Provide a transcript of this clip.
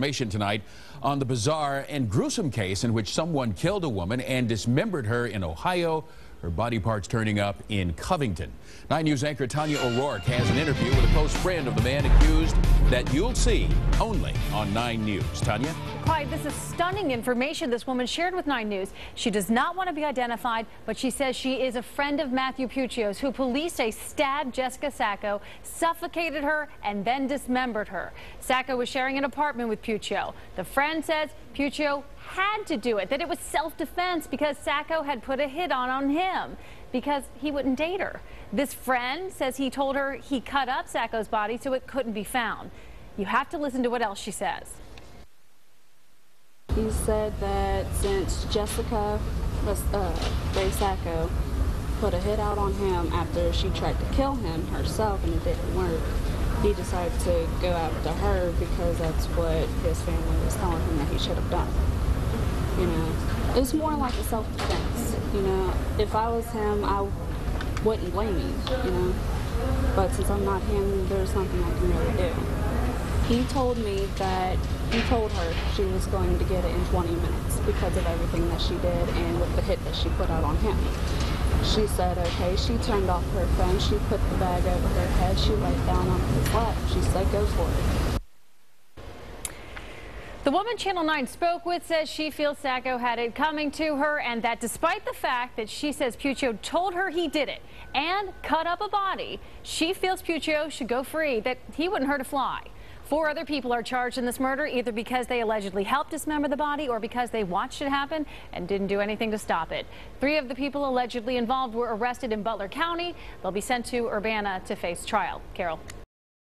Information tonight on the bizarre and gruesome case in which someone killed a woman and dismembered her in Ohio. Her body parts turning up in Covington. 9 News anchor Tanya O'Rourke has an interview with a close friend of the man accused that you'll see only on 9 News. Tanya? Clyde, this is stunning information this woman shared with 9 News. She does not want to be identified, but she says she is a friend of Matthew Puccio's, who police say stabbed Jessica Sacco, suffocated her, and then dismembered her. Sacco was sharing an apartment with Puccio. The friend says Puccio had to do it, that it was self-defense because Sacco had put a hit on on him because he wouldn't date her. This friend says he told her he cut up Sacco's body so it couldn't be found. You have to listen to what else she says. He said that since Jessica uh, Ray Sacco put a hit out on him after she tried to kill him herself and it didn't work, he decided to go after her because that's what his family was telling him that he should have done. You know, more like a self-defense. You know, if I was him, I wouldn't blame me. You know, but since I'm not him, there's nothing I can really do. He told me that he told her she was going to get it in 20 minutes because of everything that she did and with the hit that she put out on him. She said, okay, she turned off her phone, she put the bag over her head, she laid down on his lap. She said, go for it. The woman Channel 9 spoke with says she feels Sacco had it coming to her and that despite the fact that she says Puccio told her he did it and cut up a body, she feels Puccio should go free, that he wouldn't hurt a fly. Four other people are charged in this murder either because they allegedly helped dismember the body or because they watched it happen and didn't do anything to stop it. Three of the people allegedly involved were arrested in Butler County. They'll be sent to Urbana to face trial. Carol.